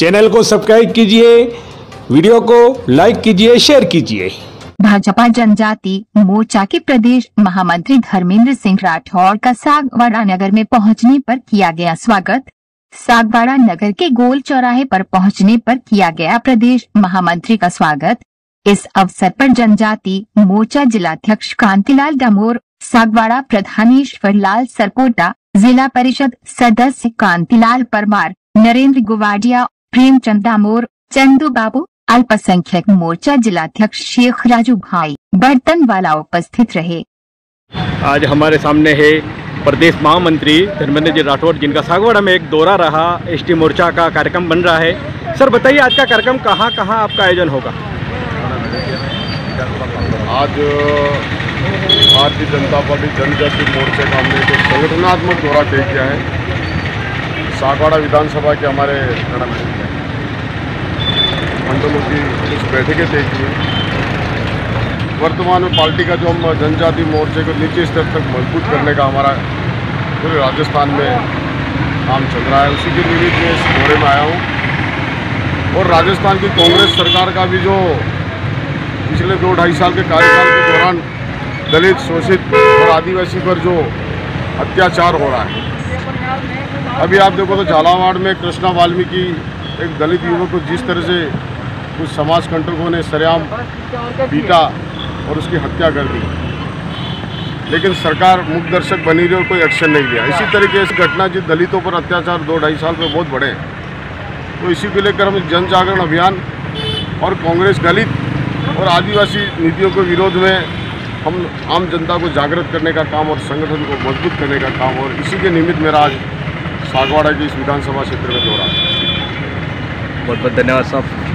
Channel को subscribe कीजिए, video को लाइक कीजिए, शेयर कीजिए। भाजपा जनजाति मोर्चा के प्रदेश महामंत्री धर्मेंद्र सिंह राठौर का सागवाड़ा नगर में पहुँचने पर किया गया स्वागत। सागवाड़ा नगर के गोल चौराहे पर पहुँचने पर किया गया प्रदेश महामंत्री का स्वागत। इस अवसर पर जनजाति मोर्चा जिलाध्यक्ष कांतिलाल डामोर, सागवाड़ा प्रधानेश्वर लाल सरकोटा जिला परिषद सदस्य कांतिलाल परमार, नरेंद्र गुवाडिया प्रेमचंद डामोर चंदू बाबू अल्पसंख्यक मोर्चा जिलाध्यक्ष शेख राजू भाई बर्तन वाला उपस्थित रहे। आज हमारे सामने है प्रदेश महामंत्री धर्मेंद्र जी राठौर जिनका सागवाड़ा में एक दौरा रहा एसटी मोर्चा का कार्यक्रम बन रहा है। सर बताइए आज का कार्यक्रम कहाँ कहाँ आपका आयोजन होगा? आज भारतीय जनता पार्टी जनजाति मोर्चे का हमने एक संगठनात्मक दौरा तय किया है। सागवाड़ा विधानसभा के हमारे मंडलों की कुछ बैठकें तय की वर्तमान में पार्टी का जो हम जनजाति मोर्चे को नीचे स्तर तक मज़बूत करने का हमारा पूरे राजस्थान में काम चल रहा है, उसी के निमित्त में इस दौरे में आया हूँ। और राजस्थान की कांग्रेस सरकार का भी जो पिछले दो ढाई साल के कार्यकाल के दौरान दलित, शोषित और आदिवासी पर जो अत्याचार हो रहा है अभी आप देखो तो झालावाड़ में कृष्णा वाल्मीकि एक दलित युवक को जिस तरह से कुछ समाज कंटकों ने सरेआम पीटा और उसकी हत्या कर दी लेकिन सरकार मुख दर्शक बनी रही और कोई एक्शन नहीं लिया इसी तरीके से घटना जिस दलितों पर अत्याचार दो ढाई साल में बहुत बढ़े। तो इसी को लेकर हम जन जागरण अभियान और कांग्रेस दलित और आदिवासी नीतियों के विरोध में हम आम जनता को जागृत करने का काम और संगठन को मज़बूत करने का काम और इसी के निमित्त मेरा आज सागवाड़ा की इस विधानसभा क्षेत्र में दौरा। बहुत बहुत धन्यवाद, साहब।